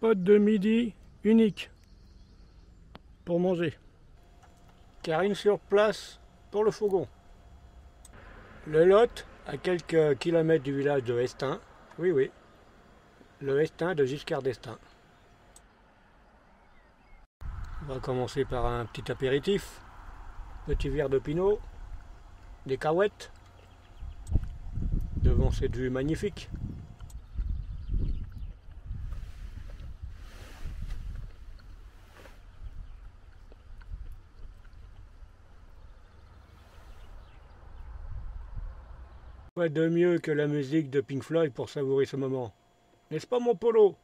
spot de midi unique pour manger. Karine sur place pour le fourgon. Le Lot, à quelques kilomètres du village de Estin. Oui, oui. Le Estin de Giscard d'Estaing. On va commencer par un petit apéritif. Petit verre de pinot. Des cahuètes. Devant cette vue magnifique. Quoi de mieux que la musique de Pink Floyd pour savourer ce moment. N'est-ce pas mon polo?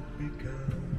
had begun.